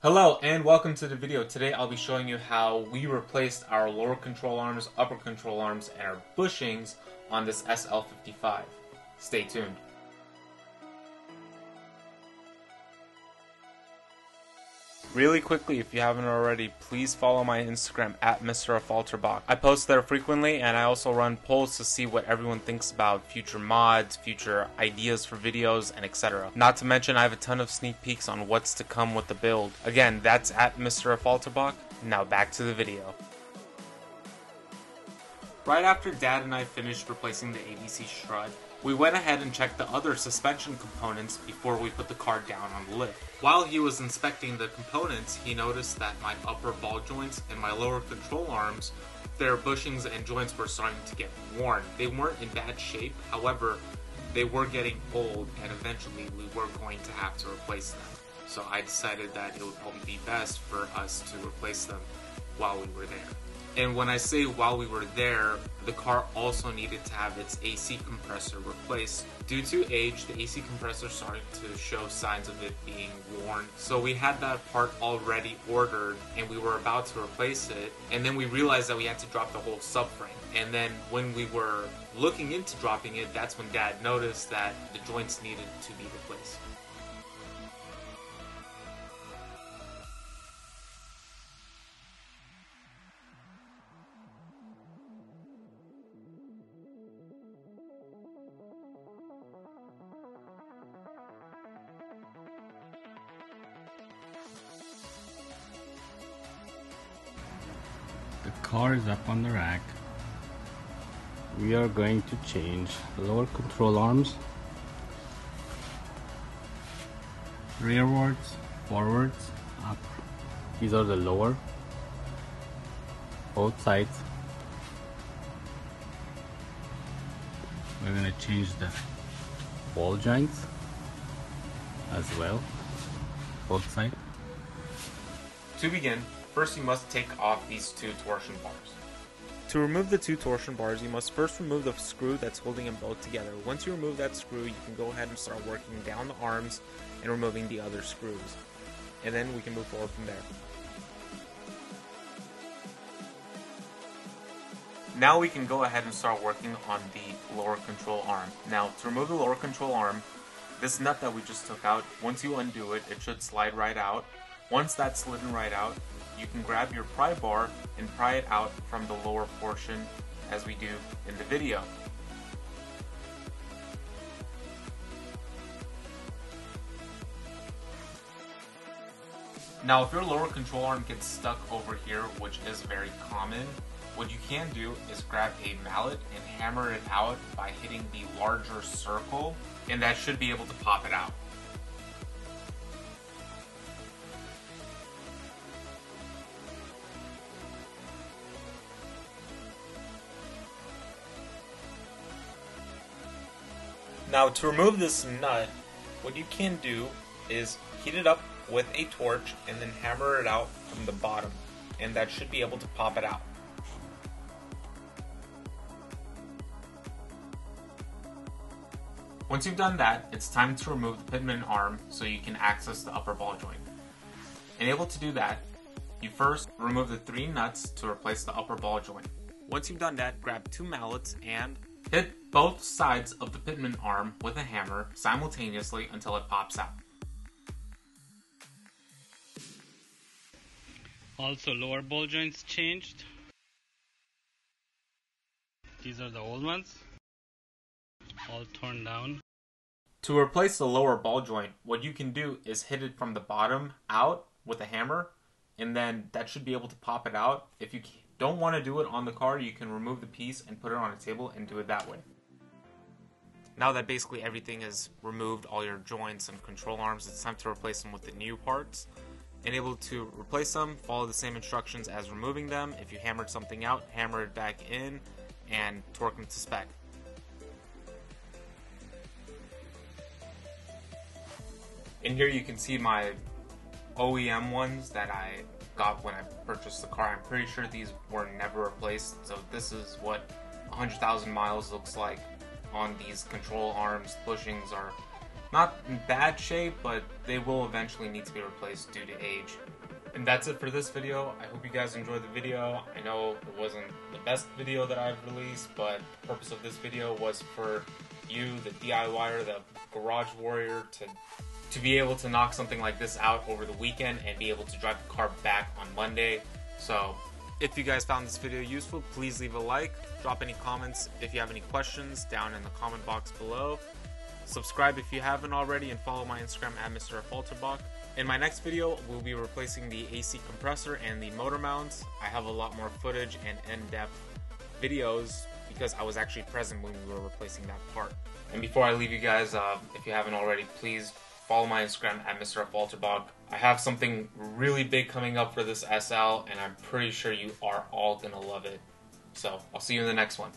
Hello and welcome to the video. Today I'll be showing you how we replaced our lower control arms, upper control arms, and our bushings on this SL55. Stay tuned. Really quickly, if you haven't already, please follow my Instagram at Mr. Affalterbach. I post there frequently and I also run polls to see what everyone thinks about future mods, future ideas for videos, and etc. Not to mention, I have a ton of sneak peeks on what's to come with the build. Again, that's at Mr. Affalterbach. Now back to the video. Right after Dad and I finished replacing the ABC strut, we went ahead and checked the other suspension components before we put the car down on the lift. While he was inspecting the components, he noticed that my upper ball joints and my lower control arms, their bushings and joints were starting to get worn. They weren't in bad shape, however, they were getting old and eventually we were going to have to replace them. So I decided that it would probably be best for us to replace them while we were there. And when I say while we were there, the car also needed to have its AC compressor replaced. Due to age, the AC compressor started to show signs of it being worn. So we had that part already ordered and we were about to replace it. And then we realized that we had to drop the whole subframe. And then when we were looking into dropping it, that's when dad noticed that the joints needed to be replaced. Car is up on the rack. We are going to change lower control arms, rearwards, forwards, up. These are the lower, both sides. We're gonna change the ball joints as well, both sides. To begin, first you must take off these two torsion bars. To remove the two torsion bars, you must first remove the screw that's holding them both together. Once you remove that screw, you can go ahead and start working down the arms and removing the other screws. And then we can move forward from there. Now we can go ahead and start working on the lower control arm. Now, to remove the lower control arm, this nut that we just took out, once you undo it, it should slide right out. Once that's slidden right out, you can grab your pry bar and pry it out from the lower portion as we do in the video. Now if your lower control arm gets stuck over here, which is very common, what you can do is grab a mallet and hammer it out by hitting the larger circle, and that should be able to pop it out. Now to remove this nut, what you can do is heat it up with a torch and then hammer it out from the bottom and that should be able to pop it out. Once you've done that, it's time to remove the pitman arm so you can access the upper ball joint. And able to do that, you first remove the three nuts to replace the upper ball joint. Once you've done that, grab two mallets and hit both sides of the pitman arm with a hammer simultaneously until it pops out. Also, lower ball joints changed. These are the old ones, all torn down. To replace the lower ball joint, what you can do is hit it from the bottom out with a hammer, and then that should be able to pop it out. If you don't want to do it on the car, you can remove the piece and put it on a table and do it that way. Now that basically everything is removed, all your joints and control arms, it's time to replace them with the new parts. And able to replace them, follow the same instructions as removing them. If you hammered something out, hammer it back in and torque them to spec. In here you can see my OEM ones that I got when I purchased the car. I'm pretty sure these were never replaced, so this is what 100,000 miles looks like on these control arms. Bushings are not in bad shape, but they will eventually need to be replaced due to age. And that's it for this video. I hope you guys enjoyed the video. I know it wasn't the best video that I've released, but the purpose of this video was for you, the DIYer, the garage warrior, to to be able to knock something like this out over the weekend and be able to drive the car back on Monday. So if you guys found this video useful, please leave a like, drop any comments if you have any questions down in the comment box below. Subscribe if you haven't already and follow my Instagram at Mr. Affalterbach. In my next video, we'll be replacing the AC compressor and the motor mounts. I have a lot more footage and in-depth videos because I was actually present when we were replacing that part. And before I leave you guys, uh, if you haven't already, please follow my Instagram at Mr. Affalterbach. I have something really big coming up for this SL, and I'm pretty sure you are all gonna love it. So I'll see you in the next one.